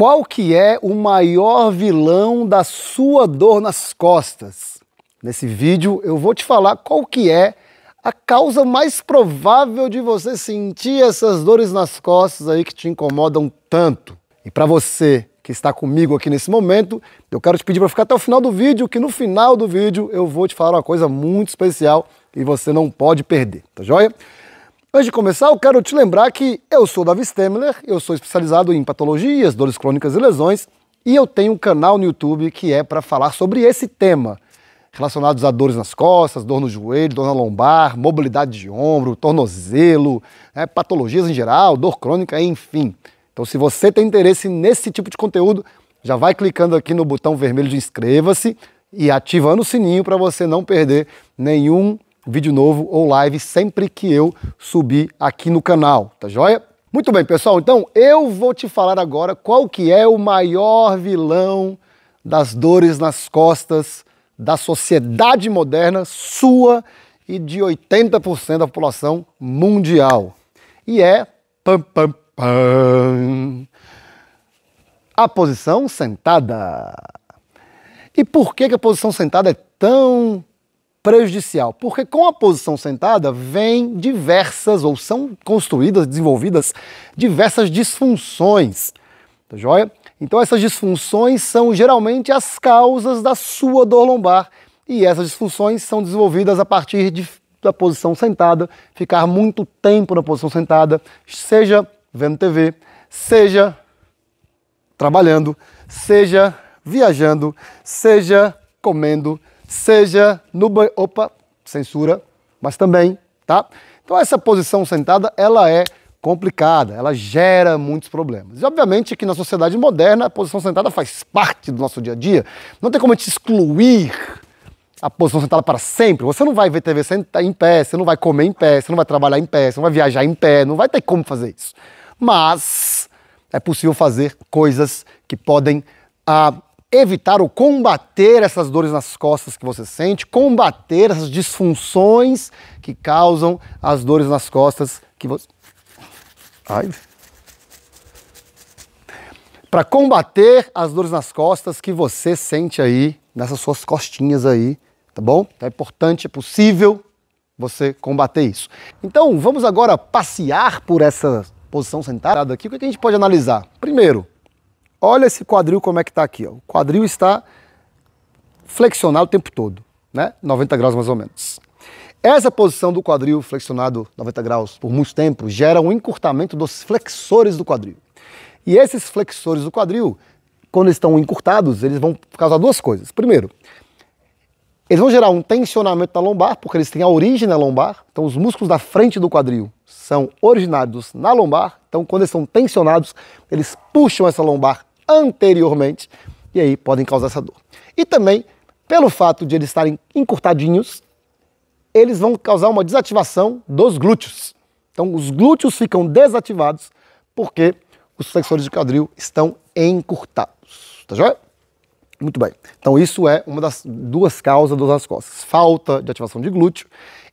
Qual que é o maior vilão da sua dor nas costas? Nesse vídeo eu vou te falar qual que é a causa mais provável de você sentir essas dores nas costas aí que te incomodam tanto. E para você que está comigo aqui nesse momento, eu quero te pedir para ficar até o final do vídeo, que no final do vídeo eu vou te falar uma coisa muito especial e você não pode perder, tá joia? Antes de começar, eu quero te lembrar que eu sou Davi Stemler, eu sou especializado em patologias, dores crônicas e lesões, e eu tenho um canal no YouTube que é para falar sobre esse tema, relacionados a dores nas costas, dor no joelho, dor na lombar, mobilidade de ombro, tornozelo, né, patologias em geral, dor crônica, enfim. Então, se você tem interesse nesse tipo de conteúdo, já vai clicando aqui no botão vermelho de inscreva-se e ativando o sininho para você não perder nenhum vídeo novo ou live sempre que eu subir aqui no canal, tá joia? Muito bem, pessoal, então eu vou te falar agora qual que é o maior vilão das dores nas costas da sociedade moderna, sua e de 80% da população mundial. E é pam, pam, pam, a posição sentada. E por que, que a posição sentada é tão prejudicial, porque com a posição sentada vem diversas, ou são construídas, desenvolvidas diversas disfunções, tá joia? Então essas disfunções são geralmente as causas da sua dor lombar e essas disfunções são desenvolvidas a partir de, da posição sentada, ficar muito tempo na posição sentada, seja vendo TV, seja trabalhando, seja viajando, seja comendo, seja no banho. Opa, censura, mas também, tá? Então essa posição sentada, ela é complicada, ela gera muitos problemas. E obviamente que na sociedade moderna a posição sentada faz parte do nosso dia a dia. Não tem como a gente excluir a posição sentada para sempre. Você não vai ver TV em pé, você não vai comer em pé, você não vai trabalhar em pé, você não vai viajar em pé, não vai ter como fazer isso. Mas é possível fazer coisas que podem ah, evitar ou combater essas dores nas costas que você sente, combater essas disfunções que causam as dores nas costas que você. Ai. Para combater as dores nas costas que você sente aí, nessas suas costinhas aí, tá bom? Então é importante, é possível você combater isso. Então vamos agora passear por essa posição sentada aqui. O que a gente pode analisar? Primeiro, Olha esse quadril como é que está aqui. Ó. O quadril está flexionado o tempo todo, né? 90 graus mais ou menos. Essa posição do quadril flexionado 90 graus por muito tempo gera um encurtamento dos flexores do quadril. E esses flexores do quadril, quando estão encurtados, eles vão causar duas coisas. Primeiro, eles vão gerar um tensionamento na lombar, porque eles têm a origem na lombar. Então, os músculos da frente do quadril são originados na lombar. Então, quando eles estão tensionados, eles puxam essa lombar anteriormente e aí podem causar essa dor. E também, pelo fato de eles estarem encurtadinhos, eles vão causar uma desativação dos glúteos. Então, os glúteos ficam desativados porque os flexores de quadril estão encurtados. Tá joia? Muito bem. Então, isso é uma das duas causas das costas: falta de ativação de glúteo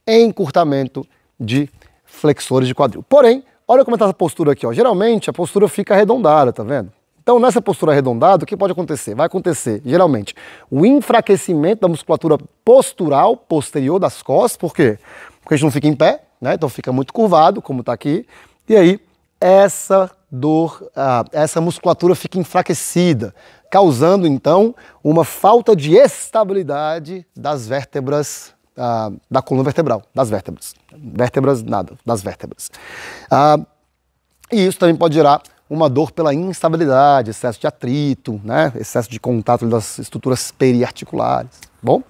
e encurtamento de flexores de quadril. Porém, olha como está essa postura aqui. Ó. Geralmente, a postura fica arredondada, tá vendo? Então, nessa postura arredondada, o que pode acontecer? Vai acontecer, geralmente, o enfraquecimento da musculatura postural posterior das costas, por quê? Porque a gente não fica em pé, né? Então fica muito curvado, como está aqui, e aí essa dor, ah, essa musculatura fica enfraquecida, causando então uma falta de estabilidade das vértebras ah, da coluna vertebral, das vértebras. Vértebras, nada, das vértebras. Ah, e isso também pode gerar uma dor pela instabilidade, excesso de atrito, né? excesso de contato das estruturas periarticulares. Bom,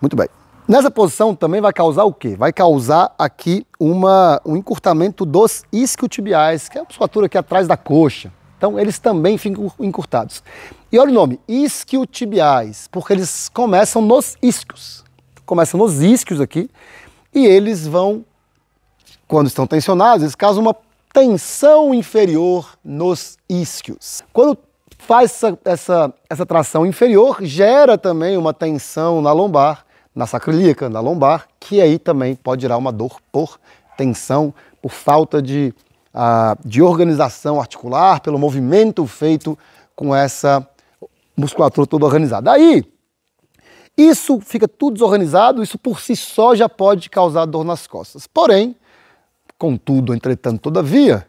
muito bem. Nessa posição também vai causar o quê? Vai causar aqui uma, um encurtamento dos isquiotibiais, que é a musculatura aqui atrás da coxa. Então eles também ficam encurtados. E olha o nome, isquiotibiais, porque eles começam nos isquios. Começam nos isquios aqui e eles vão, quando estão tensionados, eles causam uma tensão inferior nos isquios. Quando faz essa, essa, essa tração inferior, gera também uma tensão na lombar, na sacroiliaca, na lombar, que aí também pode gerar uma dor por tensão, por falta de, uh, de organização articular, pelo movimento feito com essa musculatura toda organizada. Aí, isso fica tudo desorganizado, isso por si só já pode causar dor nas costas. Porém, contudo, entretanto, todavia,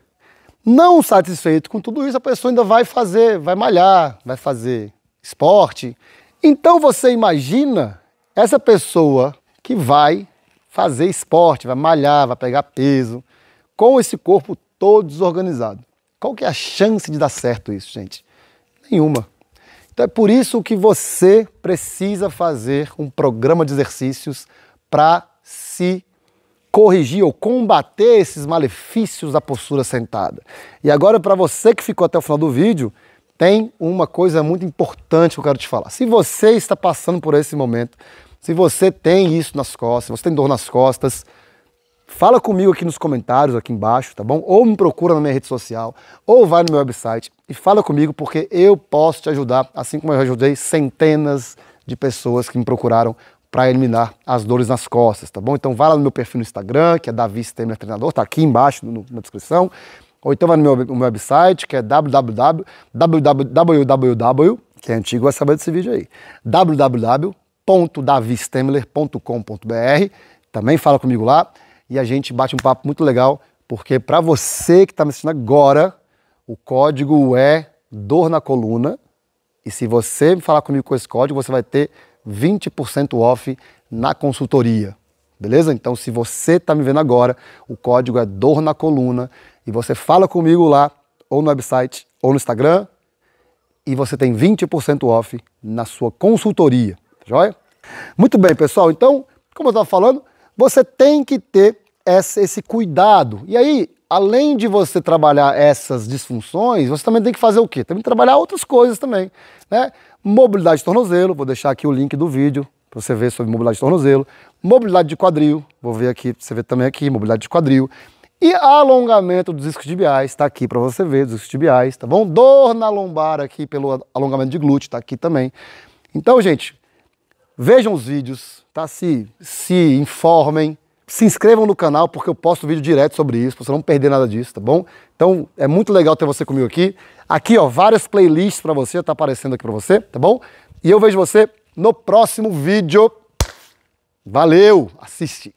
não satisfeito com tudo isso, a pessoa ainda vai fazer, vai malhar, vai fazer esporte. Então você imagina essa pessoa que vai fazer esporte, vai malhar, vai pegar peso, com esse corpo todo desorganizado. Qual que é a chance de dar certo isso, gente? Nenhuma. Então é por isso que você precisa fazer um programa de exercícios para se corrigir ou combater esses malefícios da postura sentada. E agora, para você que ficou até o final do vídeo, tem uma coisa muito importante que eu quero te falar. Se você está passando por esse momento, se você tem isso nas costas, se você tem dor nas costas, fala comigo aqui nos comentários, aqui embaixo, tá bom? Ou me procura na minha rede social, ou vai no meu website e fala comigo porque eu posso te ajudar, assim como eu ajudei centenas de pessoas que me procuraram para eliminar as dores nas costas, tá bom? Então vai lá no meu perfil no Instagram, que é Davi Stemler Treinador, tá aqui embaixo no, na descrição. Ou então vai no meu, no meu website, que é www, www, que é antigo, vai saber desse vídeo aí, www www.davistemler.com.br. Também fala comigo lá e a gente bate um papo muito legal, porque para você que está me assistindo agora, o código é dor na coluna. E se você falar comigo com esse código, você vai ter 20% off na consultoria. Beleza? Então, se você está me vendo agora, o código é dor na coluna e você fala comigo lá, ou no website, ou no Instagram, e você tem 20% off na sua consultoria. Joia? Muito bem, pessoal. Então, como eu estava falando, você tem que ter esse cuidado. E aí, além de você trabalhar essas disfunções, você também tem que fazer o quê? Também trabalhar outras coisas também. Né? Mobilidade de tornozelo, vou deixar aqui o link do vídeo para você ver sobre mobilidade de tornozelo. Mobilidade de quadril, vou ver aqui, você ver também aqui, mobilidade de quadril. E alongamento dos discos tibiais, está aqui para você ver, dos discos tibiais, tá bom? Dor na lombar aqui pelo alongamento de glúteo, está aqui também. Então, gente, Vejam os vídeos, tá? Se, se informem, se inscrevam no canal porque eu posto vídeo direto sobre isso, para você não perder nada disso, tá bom? Então é muito legal ter você comigo aqui. Aqui, ó, várias playlists para você, tá aparecendo aqui para você, tá bom? E eu vejo você no próximo vídeo. Valeu, assiste!